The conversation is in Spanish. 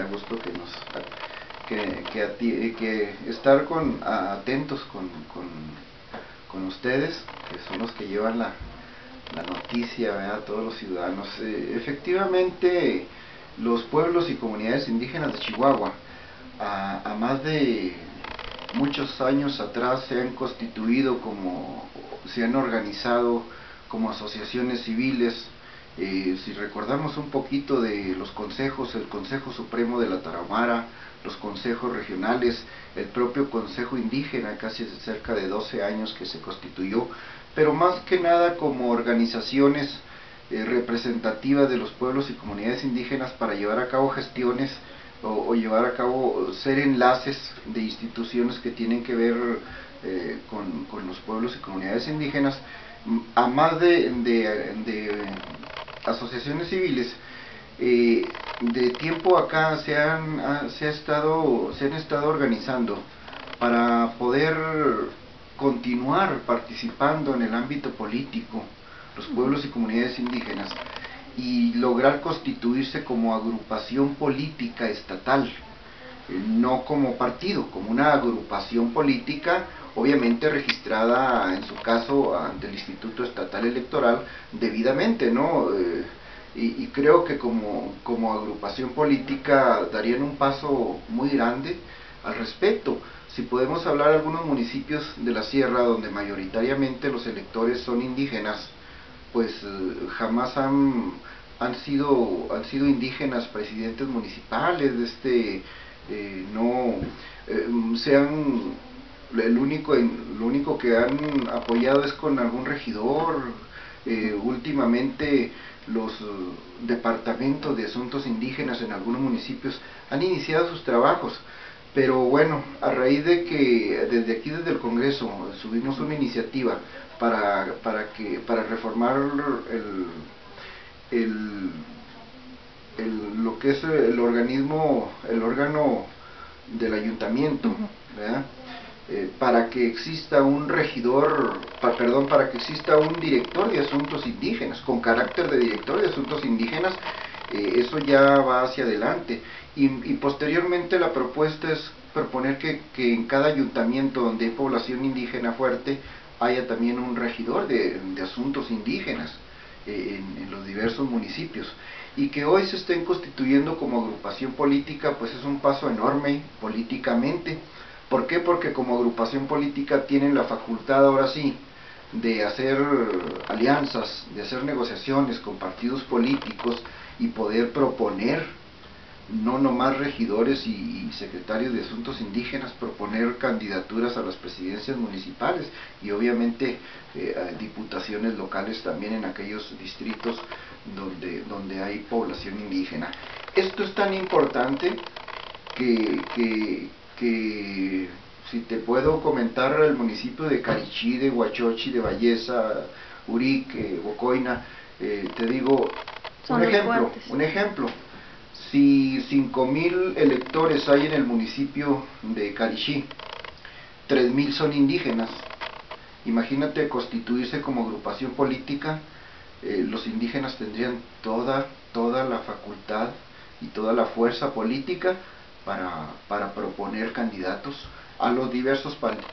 da gusto que nos que, que, estar con atentos con, con, con, ustedes, que son los que llevan la, la noticia a todos los ciudadanos. Eh, efectivamente, los pueblos y comunidades indígenas de Chihuahua, a, a más de muchos años atrás se han constituido como, se han organizado como asociaciones civiles. Eh, si recordamos un poquito de los consejos, el Consejo Supremo de la Tarahumara, los consejos regionales, el propio Consejo Indígena, casi cerca de 12 años que se constituyó, pero más que nada como organizaciones eh, representativas de los pueblos y comunidades indígenas para llevar a cabo gestiones o, llevar a cabo, ser enlaces de instituciones que tienen que ver eh, con, con, los pueblos y comunidades indígenas, a más de, asociaciones civiles, eh, de tiempo acá se han, se, ha estado, se han estado organizando para poder continuar participando en el ámbito político, los pueblos y comunidades indígenas, y lograr constituirse como agrupación política estatal, eh, no como partido, como una agrupación política, obviamente registrada en su caso ante el Instituto Estatal Electoral debidamente, ¿no? Eh, y, creo que como, como agrupación política darían un paso muy grande al respecto. Si podemos hablar de algunos municipios de la sierra donde mayoritariamente los electores son indígenas, pues eh, jamás han, han, sido, han sido indígenas presidentes municipales, este, eh, no eh, sean el único, lo único que han apoyado es con algún regidor, últimamente los departamentos de asuntos indígenas en algunos municipios han iniciado sus trabajos, pero bueno, a raíz de que desde aquí, desde el Congreso, subimos una iniciativa para, para, que, para reformar el, el, lo que es el organismo, el órgano del ayuntamiento, eh, para que exista un regidor, perdón, para que exista un director de asuntos indígenas, con carácter de director de asuntos indígenas, eh, eso ya va hacia adelante. Y, posteriormente la propuesta es proponer que, en cada ayuntamiento donde hay población indígena fuerte haya también un regidor de, asuntos indígenas eh, en, los diversos municipios. Y que hoy se estén constituyendo como agrupación política, pues es un paso enorme políticamente. ¿Por qué? Porque como agrupación política tienen la facultad ahora sí de hacer alianzas, de hacer negociaciones con partidos políticos y poder proponer, no nomás regidores y, secretarios de asuntos indígenas, proponer candidaturas a las presidencias municipales y obviamente eh, diputaciones locales también en aquellos distritos donde, donde hay población indígena. Esto es tan importante que, que si te puedo comentar el municipio de Carichí, de Huachochi, de Valleza, Urique, Bocoina, eh, te digo, un ejemplo, un ejemplo, si 5.000 electores hay en el municipio de Carichí, 3.000 son indígenas, imagínate constituirse como agrupación política, eh, los indígenas tendrían toda, toda la facultad y toda la fuerza política para, para proponer candidatos a los diversos partidos